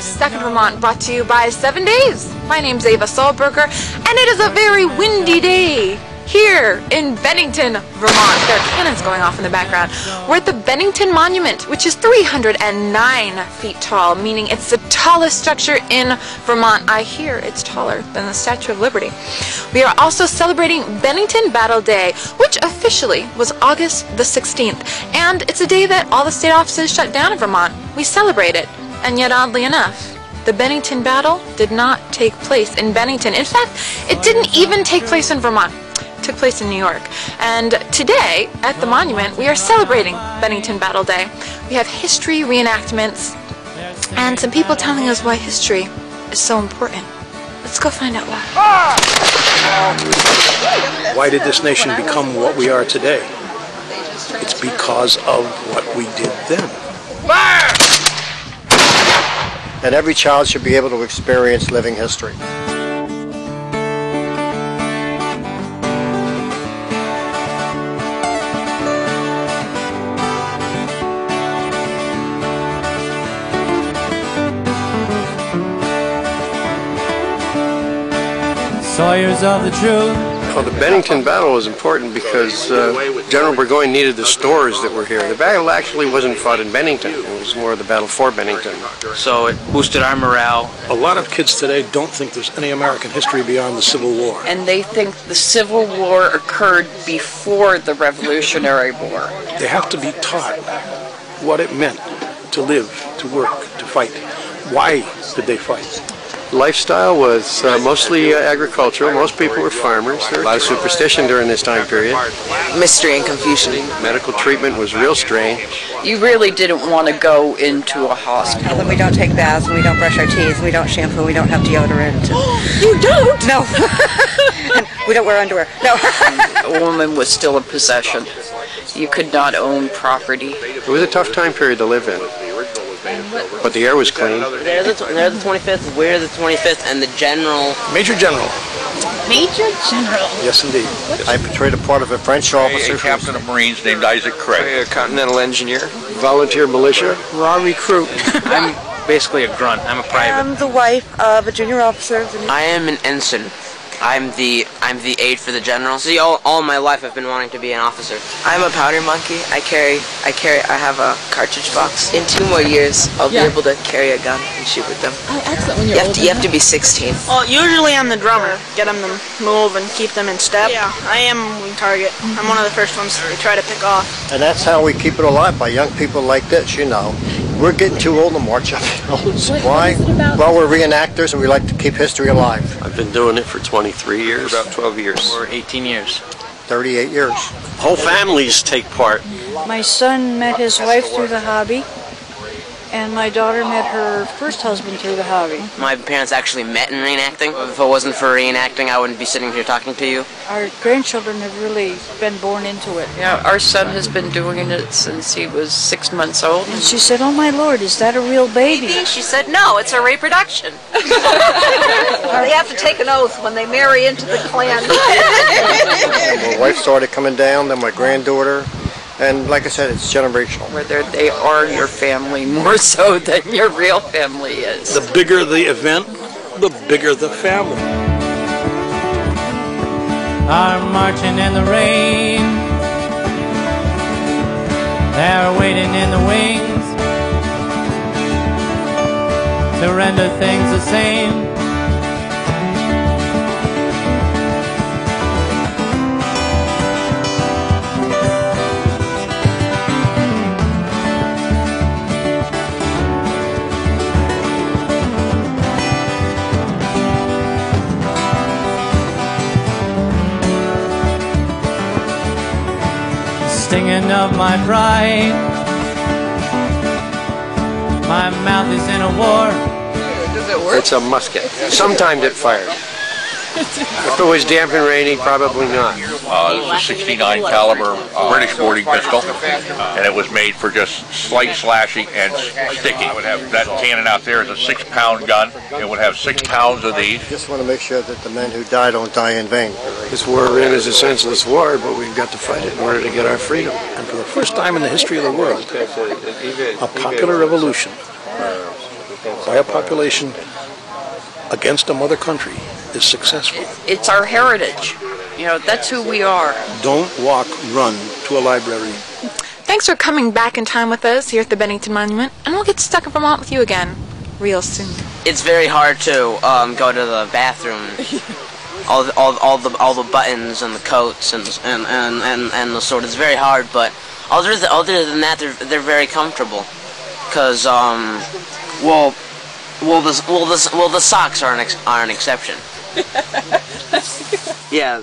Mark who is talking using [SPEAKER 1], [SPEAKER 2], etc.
[SPEAKER 1] Stuck in Vermont brought to you by Seven Days. My name's Eva Sollberger, and it is a very windy day here in Bennington, Vermont. There are cannons going off in the background. We're at the Bennington Monument, which is 309 feet tall, meaning it's the tallest structure in Vermont. I hear it's taller than the Statue of Liberty. We are also celebrating Bennington Battle Day, which officially was August the 16th, and it's a day that all the state offices shut down in Vermont. We celebrate it, and yet oddly enough, the Bennington battle did not take place in Bennington. In fact, it didn't even take place in Vermont took place in New York. And today, at the monument, we are celebrating Bennington Battle Day. We have history reenactments and some people telling us why history is so important. Let's go find out why.
[SPEAKER 2] Why did this nation become what we are today? It's because of what we did then.
[SPEAKER 3] And every child should be able to experience living history.
[SPEAKER 4] Sawyers of the truth.
[SPEAKER 3] Well, the Bennington battle was important because uh, General Burgoyne needed the stores that were here. The battle actually wasn't fought in Bennington. It was more the battle for Bennington.
[SPEAKER 5] So it boosted our morale.
[SPEAKER 2] A lot of kids today don't think there's any American history beyond the Civil War.
[SPEAKER 6] and they think the Civil War occurred before the Revolutionary War.
[SPEAKER 2] They have to be taught what it meant to live, to work, to fight. Why did they fight?
[SPEAKER 3] Lifestyle was uh, mostly uh, agricultural. Most people were farmers. There was a lot of superstition during this time period.
[SPEAKER 6] Mystery and confusion.
[SPEAKER 3] Medical treatment was real strange.
[SPEAKER 6] You really didn't want to go into a hospital.
[SPEAKER 7] That we don't take baths, and we don't brush our teeth, we don't shampoo, we don't have deodorant.
[SPEAKER 6] You don't?
[SPEAKER 7] No. and we don't wear underwear. No.
[SPEAKER 6] A woman was still a possession. You could not own property.
[SPEAKER 3] It was a tough time period to live in. But the air was clean.
[SPEAKER 8] They're the, tw- they're the 25th, we're the 25th, and the general.
[SPEAKER 2] Major General.
[SPEAKER 1] Major General.
[SPEAKER 2] Yes, indeed.
[SPEAKER 3] I portrayed a part of a French officer.
[SPEAKER 9] a captain of Marines named Isaac Craig.
[SPEAKER 5] A continental engineer.
[SPEAKER 3] Volunteer militia.
[SPEAKER 5] Raw recruit. I'm basically a grunt. I'm a private.
[SPEAKER 7] I'm the wife of a junior officer. of the-
[SPEAKER 8] I am an ensign. I'm the I'm the aide for the general. See, all, all my life I've been wanting to be an officer. I'm a powder monkey. I carry I carry I have a cartridge box. In two more years, I'll
[SPEAKER 10] Yeah.
[SPEAKER 8] be able to carry a gun and shoot with them.
[SPEAKER 10] Oh, excellent. When
[SPEAKER 8] You
[SPEAKER 10] you're
[SPEAKER 8] have
[SPEAKER 10] old
[SPEAKER 8] to you have to be 16.
[SPEAKER 11] Well, usually I'm the drummer. Get them to move and keep them in step. Yeah, I am wing target. I'm one of the first ones they try to pick off.
[SPEAKER 3] And that's how we keep it alive by young people like this, you know. We're getting too old to march up hills.
[SPEAKER 10] What- what
[SPEAKER 3] Why?
[SPEAKER 10] is it about-
[SPEAKER 3] Well, we're reenactors and we like to keep history alive.
[SPEAKER 12] I've been doing it for 23 years.
[SPEAKER 5] About 12 years. Or 18 years.
[SPEAKER 3] 38 years.
[SPEAKER 12] Whole families take part.
[SPEAKER 13] My son met his wife through the hobby, and my daughter met her first husband through the hobby.
[SPEAKER 8] My parents actually met in reenacting. If it wasn't for reenacting, I wouldn't be sitting here talking to you.
[SPEAKER 13] Our grandchildren have really been born into it.
[SPEAKER 6] Yeah, our son has been doing it since he was six months old.
[SPEAKER 13] And she said, Oh my lord, is that a real baby?
[SPEAKER 6] She said, no, it's a reproduction.
[SPEAKER 7] they have to take an oath when they marry into the clan.
[SPEAKER 3] My wife started coming down, then my granddaughter. And like I said, it's generational.
[SPEAKER 6] Whether they are your family more so than your real family is.
[SPEAKER 2] The bigger the event, the bigger the family.
[SPEAKER 4] are marching in the rain. They're waiting in the wings to render things the same. Stinging of my pride. My mouth is in a war.
[SPEAKER 6] Does it work?
[SPEAKER 3] It's a musket. Sometimes it fires. If it was damp and rainy, probably not.
[SPEAKER 9] Uh, this is a 69 caliber uh, British boarding pistol, and it was made for just slight slashing and sticking. I would have that cannon out there is a six-pound gun. It would have six pounds of these.
[SPEAKER 3] Just want to make sure that the men who die don't die in vain.
[SPEAKER 2] This war we're in is a senseless war, but we've got to fight it in order to get our freedom. And for the first time in the history of the world, a popular revolution by a population against a mother country is successful.
[SPEAKER 6] It's our heritage. You know, that's who we are.
[SPEAKER 2] Don't walk, run to a library.
[SPEAKER 1] Thanks for coming back in time with us here at the Bennington Monument, and we'll get stuck in Vermont with you again real soon.
[SPEAKER 8] It's very hard to um, go to the bathroom. all, the, all, all the all the buttons and the coats and and, and, and, and the sort. It's very hard, but other than, other than that, they're they're very comfortable. Cause um, well, well the well the well the socks are an ex- are an exception. yeah.